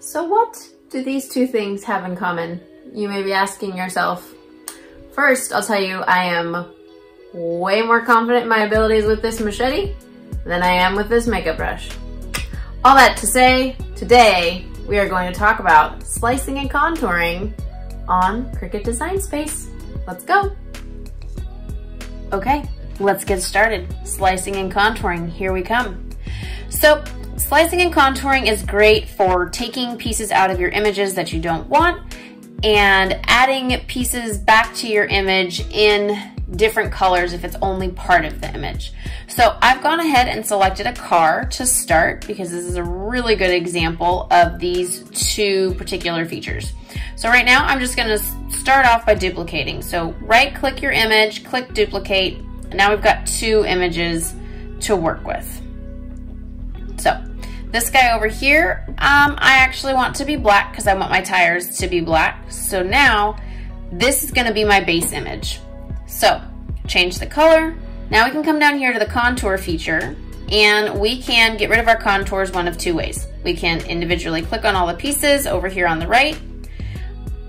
So what do these two things have in common? You may be asking yourself. First, I'll tell you I am way more confident in my abilities with this machete than I am with this makeup brush. All that to say, today we are going to talk about slicing and contouring on Cricut Design Space. Let's go. Okay, let's get started. Slicing and contouring, here we come. So slicing and contouring is great for taking pieces out of your images that you don't want and adding pieces back to your image in different colors if it's only part of the image. So I've gone ahead and selected a car to start because this is a really good example of these two particular features. So right now I'm just gonna start off by duplicating. So right click your image, click duplicate, and now we've got two images to work with. This guy over here, um, I actually want to be black because I want my tires to be black. So now this is gonna be my base image. So change the color. Now we can come down here to the contour feature and we can get rid of our contours one of two ways. We can individually click on all the pieces over here on the right,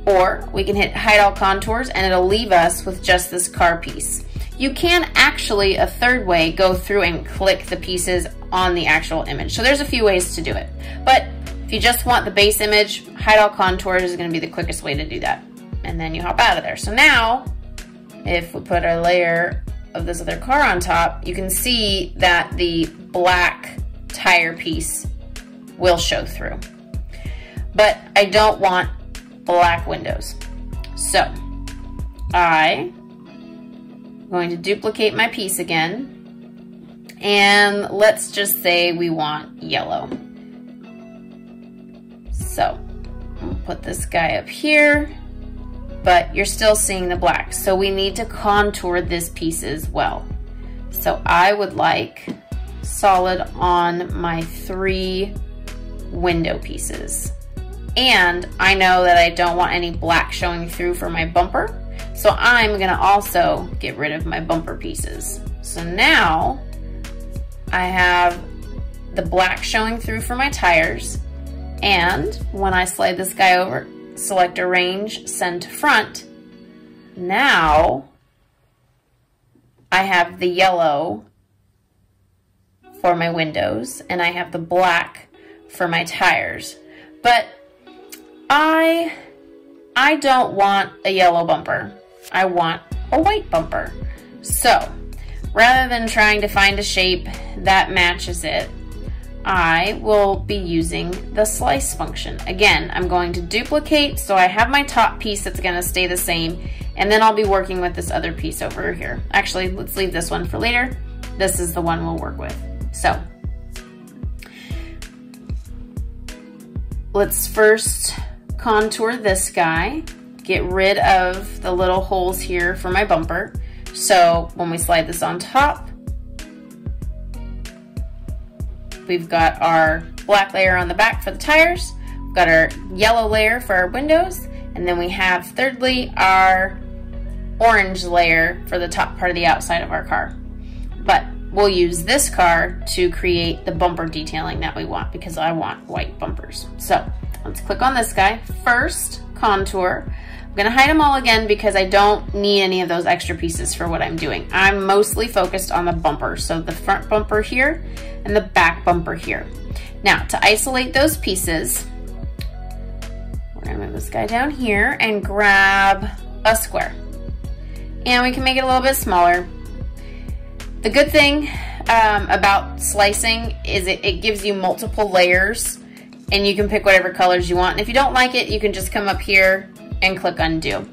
or we can hit hide all contours and it'll leave us with just this car piece. You can actually, a third way, go through and click the pieces on the actual image. So there's a few ways to do it. But if you just want the base image, hide all contours is gonna be the quickest way to do that. And then you hop out of there. So now, if we put a layer of this other car on top, you can see that the black tire piece will show through. But I don't want black windows. So I am going to duplicate my piece again. And let's just say we want yellow. So I'll put this guy up here but you're still seeing the black. So we need to contour this piece as well. So I would like solid on my three window pieces. And I know that I don't want any black showing through for my bumper. So I'm gonna also get rid of my bumper pieces. So now I have the black showing through for my tires. And when I slide this guy over, select arrange, send to front. Now I have the yellow for my windows and I have the black for my tires. But I I don't want a yellow bumper. I want a white bumper. So rather than trying to find a shape that matches it, I will be using the slice function. Again, I'm going to duplicate so I have my top piece that's gonna stay the same and then I'll be working with this other piece over here. Actually, let's leave this one for later. This is the one we'll work with. So, let's first contour this guy, get rid of the little holes here for my bumper. So when we slide this on top, We've got our black layer on the back for the tires. We've got our yellow layer for our windows. And then we have thirdly our orange layer for the top part of the outside of our car. But we'll use this car to create the bumper detailing that we want because I want white bumpers. So let's click on this guy. First, contour. I'm gonna hide them all again because I don't need any of those extra pieces for what I'm doing. I'm mostly focused on the bumper. So the front bumper here and the back bumper here. Now to isolate those pieces, we're gonna move this guy down here and grab a square. And we can make it a little bit smaller. The good thing um, about slicing is it, it gives you multiple layers and you can pick whatever colors you want. And if you don't like it, you can just come up here and click undo.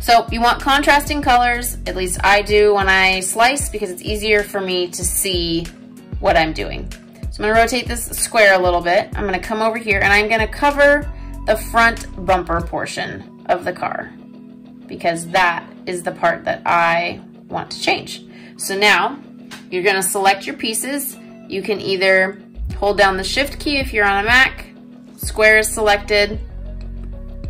So you want contrasting colors, at least I do when I slice because it's easier for me to see what I'm doing. So I'm gonna rotate this square a little bit. I'm gonna come over here and I'm gonna cover the front bumper portion of the car because that is the part that I want to change. So now you're gonna select your pieces. You can either hold down the shift key if you're on a Mac, square is selected,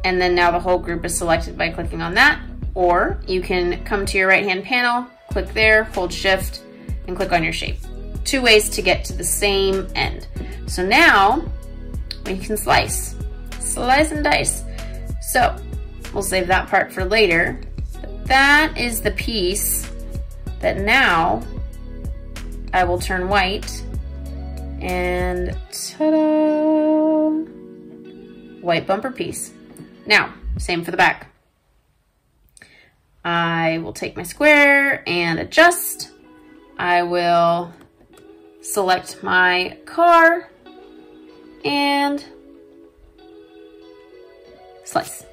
and then now the whole group is selected by clicking on that. Or you can come to your right hand panel, click there, hold shift, and click on your shape. Two ways to get to the same end. So now we can slice. slice and dice. So we'll save that part for later. But that is the piece that now I will turn white and ta-da, white bumper piece. Now, same for the back. I will take my square and adjust. I will select my car and slice.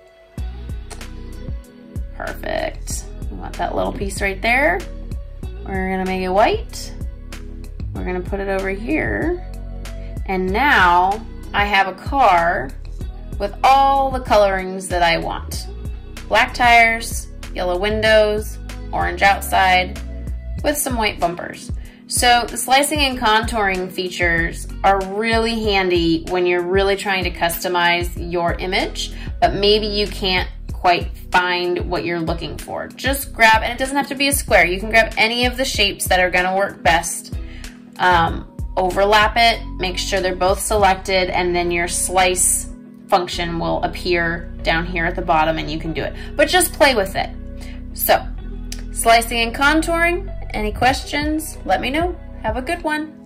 Perfect. We want that little piece right there. We're gonna make it white. We're gonna put it over here. And now I have a car with all the colorings that I want. Black tires, yellow windows, orange outside, with some white bumpers. So the slicing and contouring features are really handy when you're really trying to customize your image, but maybe you can't quite find what you're looking for. Just grab, and it doesn't have to be a square, you can grab any of the shapes that are gonna work best. Um, overlap it, make sure they're both selected, and then your slice function will appear down here at the bottom and you can do it. But just play with it. So, slicing and contouring, any questions? Let me know. Have a good one.